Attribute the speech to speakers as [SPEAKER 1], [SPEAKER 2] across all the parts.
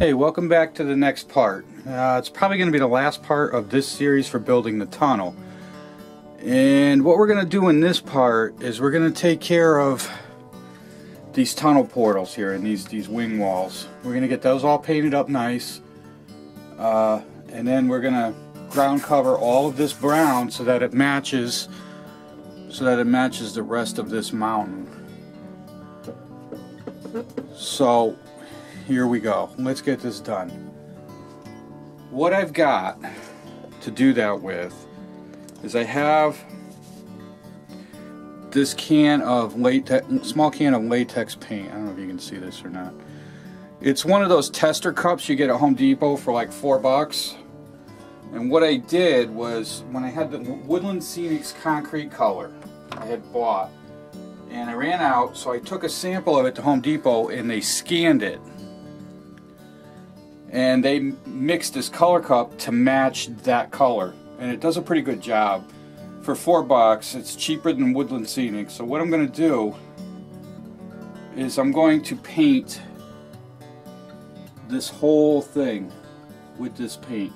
[SPEAKER 1] Hey, welcome back to the next part. Uh, it's probably going to be the last part of this series for building the tunnel. And what we're going to do in this part is we're going to take care of these tunnel portals here and these, these wing walls. We're going to get those all painted up nice. Uh, and then we're going to ground cover all of this brown so that it matches so that it matches the rest of this mountain. So here we go. Let's get this done. What I've got to do that with is I have this can of latex, small can of latex paint. I don't know if you can see this or not. It's one of those tester cups you get at Home Depot for like four bucks. And what I did was when I had the Woodland Scenics concrete color I had bought and I ran out so I took a sample of it to Home Depot and they scanned it and they mixed this color cup to match that color. And it does a pretty good job. For four bucks it's cheaper than Woodland Scenic. So what I'm gonna do is I'm going to paint this whole thing with this paint.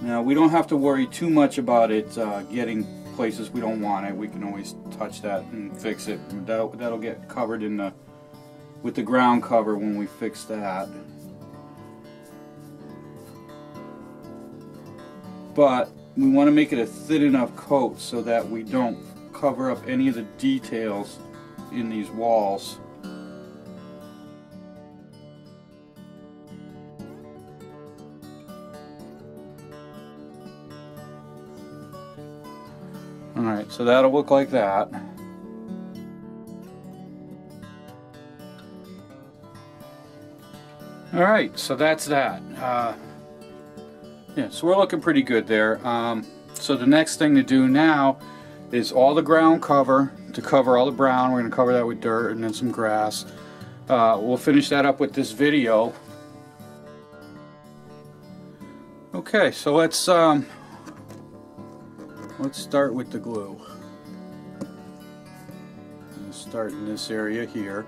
[SPEAKER 1] Now we don't have to worry too much about it uh, getting places we don't want it, we can always touch that and fix it. That'll, that'll get covered in the with the ground cover when we fix that. But we want to make it a thin enough coat so that we don't cover up any of the details in these walls. Alright, so that'll look like that. Alright, so that's that. Uh, yeah, so we're looking pretty good there. Um, so the next thing to do now is all the ground cover to cover all the brown. We're going to cover that with dirt and then some grass. Uh, we'll finish that up with this video. Okay, so let's um, Let's start with the glue. Start in this area here.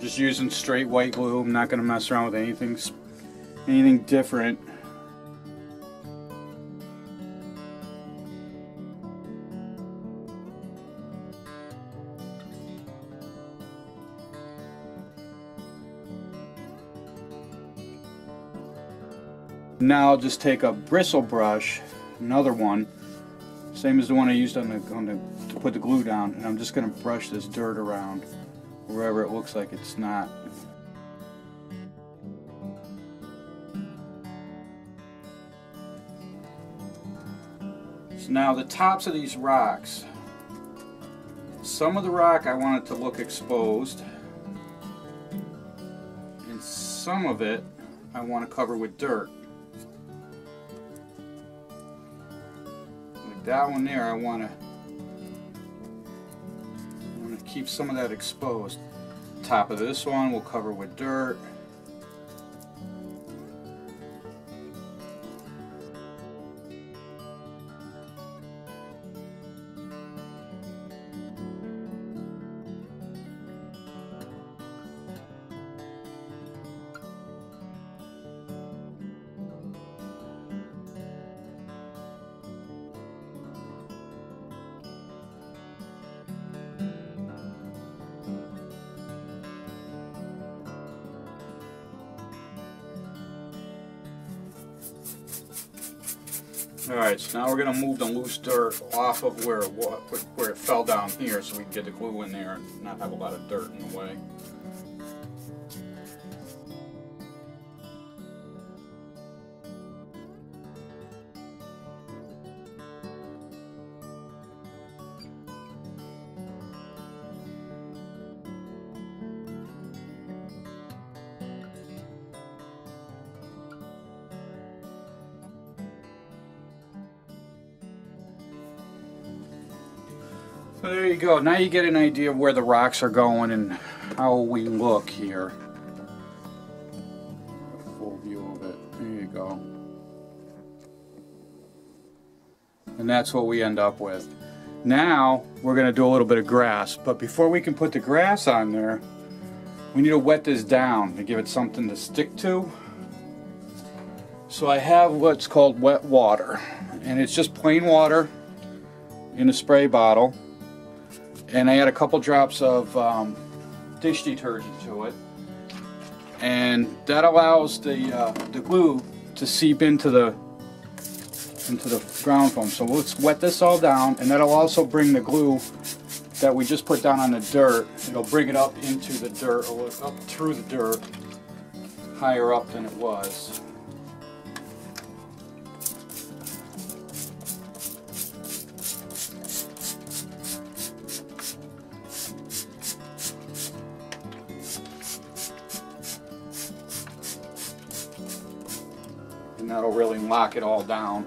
[SPEAKER 1] Just using straight white glue. I'm not going to mess around with anything, anything different. Now I'll just take a bristle brush, another one, same as the one I used on the, on the to put the glue down, and I'm just going to brush this dirt around wherever it looks like it's not. So now the tops of these rocks, some of the rock I want it to look exposed, and some of it I want to cover with dirt. That one there I want to keep some of that exposed. Top of this one we'll cover with dirt. Alright, so now we're going to move the loose dirt off of where it, where it fell down here so we can get the glue in there and not have a lot of dirt in the way. So there you go. Now you get an idea of where the rocks are going and how we look here. Full view of it. There you go. And that's what we end up with. Now we're going to do a little bit of grass. But before we can put the grass on there, we need to wet this down to give it something to stick to. So I have what's called wet water. And it's just plain water in a spray bottle. And I add a couple drops of um, dish detergent to it. And that allows the, uh, the glue to seep into the into the ground foam. So let's wet this all down and that'll also bring the glue that we just put down on the dirt. It'll bring it up into the dirt or up through the dirt higher up than it was. Really lock it all down.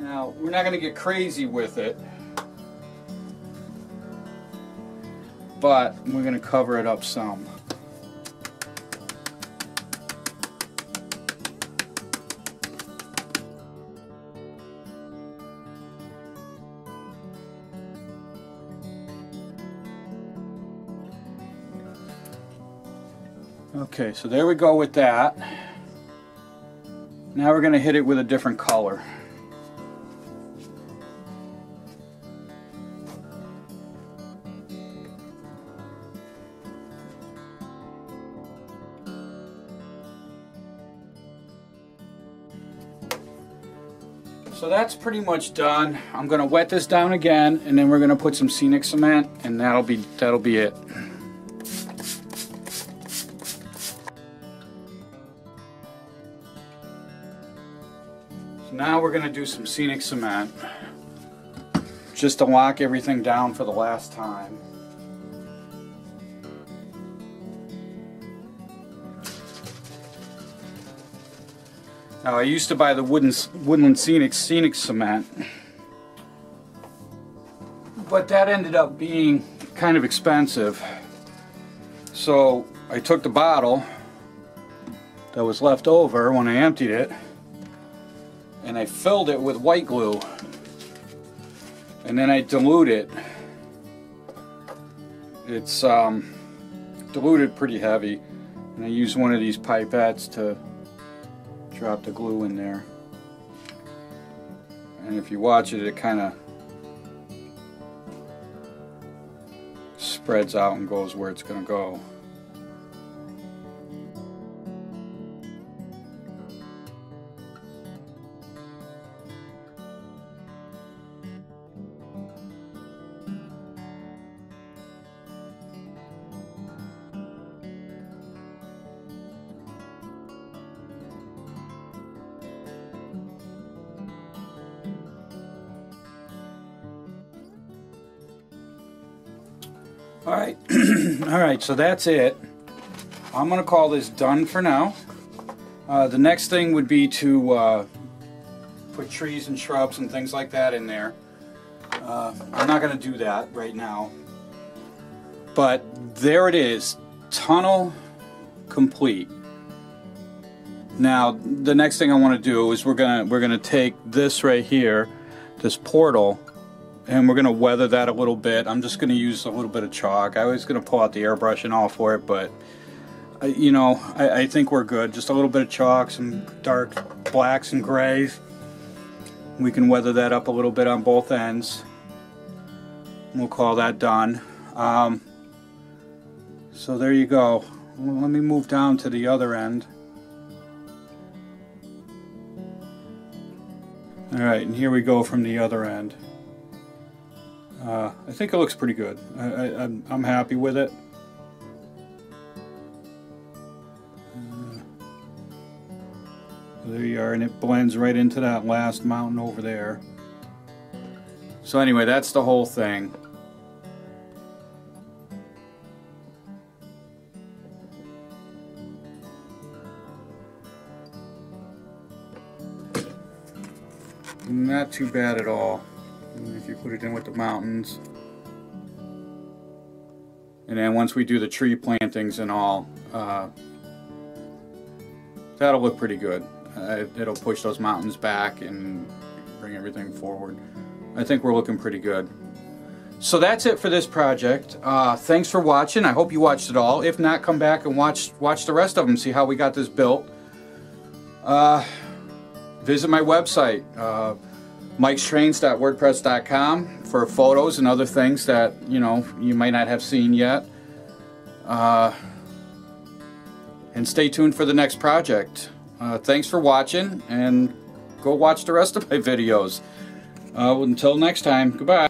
[SPEAKER 1] Now, we're not going to get crazy with it, but we're going to cover it up some. Okay, so there we go with that. Now we're going to hit it with a different color. So that's pretty much done. I'm going to wet this down again and then we're going to put some scenic cement and that'll be that'll be it. Now we're going to do some scenic cement. Just to lock everything down for the last time. Now I used to buy the wooden Woodland Scenic Scenic Cement. But that ended up being kind of expensive. So I took the bottle that was left over when I emptied it and I filled it with white glue. And then I dilute it. It's um, diluted pretty heavy. And I use one of these pipettes to drop the glue in there. And if you watch it it kind of spreads out and goes where it's going to go All right, all right, so that's it. I'm to call this done for now. Uh, the next thing would be to uh, put trees and shrubs and things like that in there. Uh, I'm not to do that right now. But there it is, tunnel complete. Now, the next thing I want to do is we're gonna we're gonna take this right here, this portal, and we're going to weather that a little bit. I'm just going to use a little bit of chalk. I was going to pull out the airbrush and all for it, but uh, you know, I, I, think we're good. Just a little bit of chalk, some dark blacks and grays. We can weather that up a little bit on both ends. We'll call that done. Um, so there you go. Well, let me move down to the other end. Alright, and here we go from the other end. Uh, I think it looks pretty good. I, I, I'm happy with it. Uh, there you are, and it blends right into that last mountain over there. So anyway, that's the whole thing. Not too bad at all if you put it in with the mountains. And then once we do the tree plantings and all, uh, that'll look pretty good. Uh, it'll push those mountains back and bring everything forward. I think we're looking pretty good. So that's it for this project. Uh, thanks for watching. I hope you watched it all. If not, come back and watch watch the rest of them. See how we got this built. Uh, visit my website, uh, mikestrains.wordpress.com for photos and other things that you know you might not have seen yet. Uh, and stay tuned for the next project. Uh, thanks for watching and go watch the rest of my videos. Uh, until next time, goodbye.